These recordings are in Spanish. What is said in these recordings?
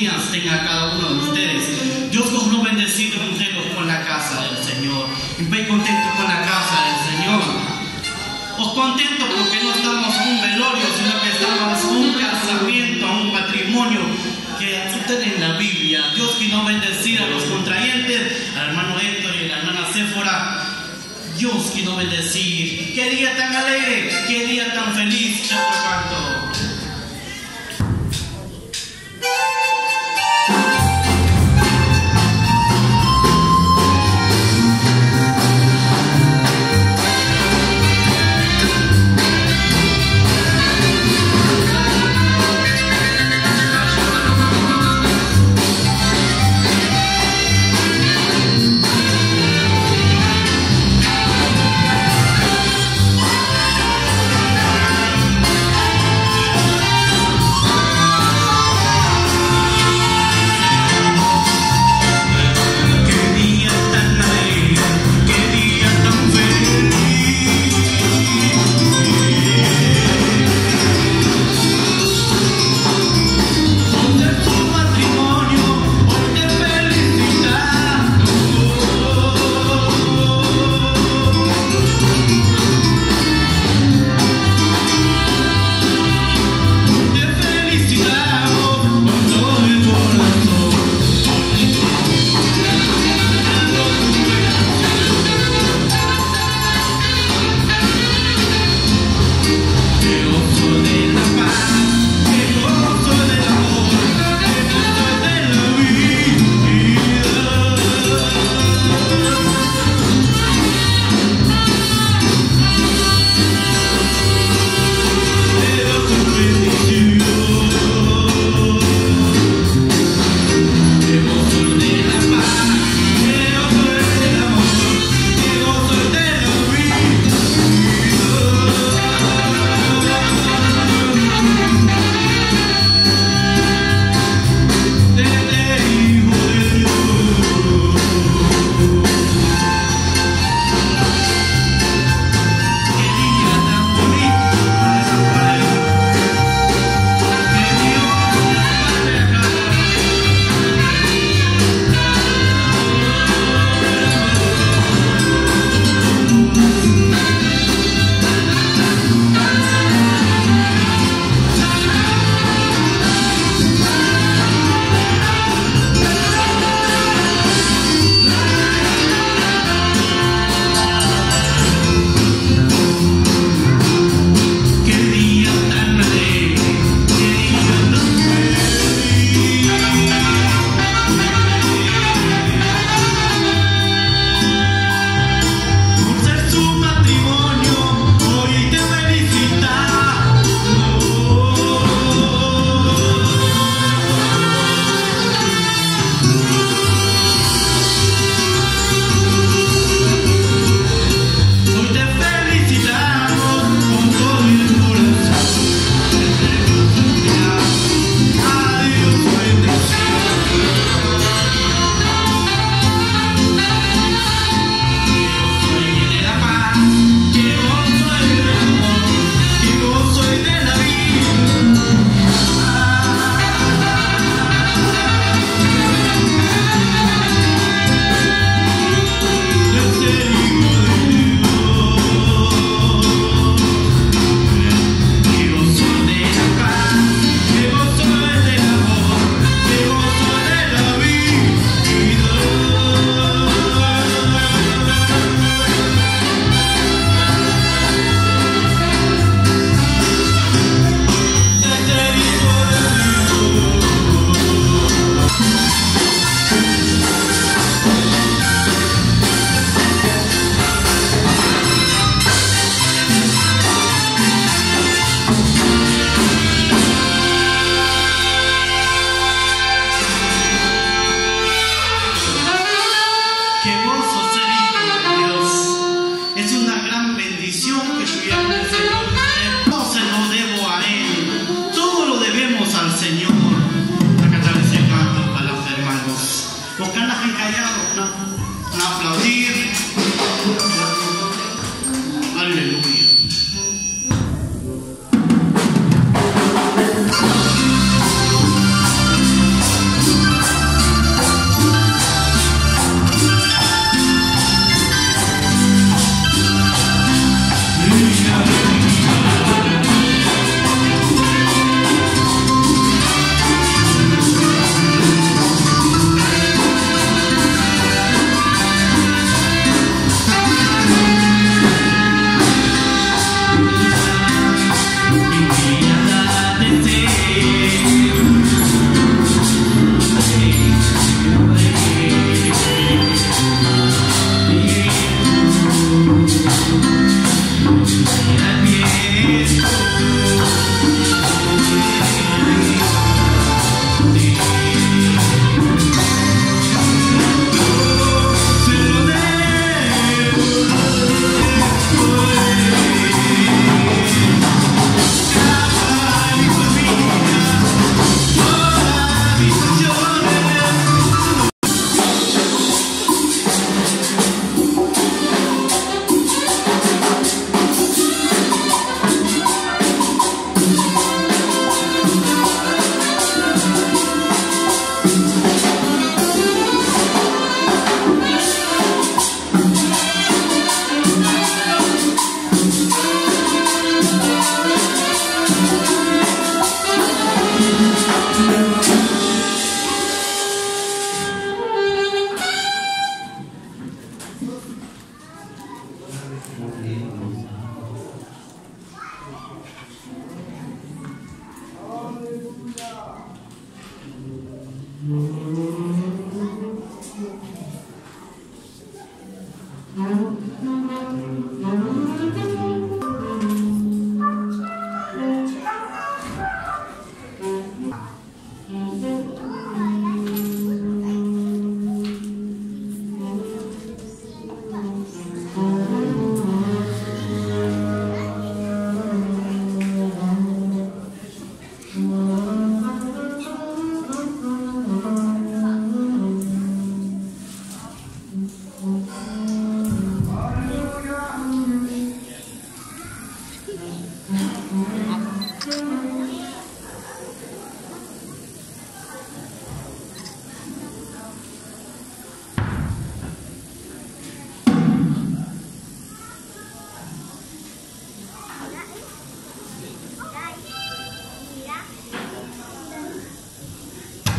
días tenga cada uno de ustedes. Dios los no bendecido con la casa del Señor. Ve contento con la casa del Señor. Os contento porque no estamos a un velorio, sino que estamos a un casamiento, a un matrimonio que ustedes en la Biblia. Dios que no bendecir a los contrayentes, al hermano Héctor y a la hermana Séfora. Dios que no bendecir. Qué día tan alegre, qué día tan feliz.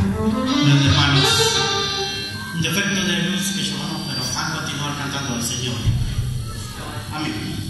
Hermanos, un defecto de luz que no, pero van a continuar cantando al Señor. Amén.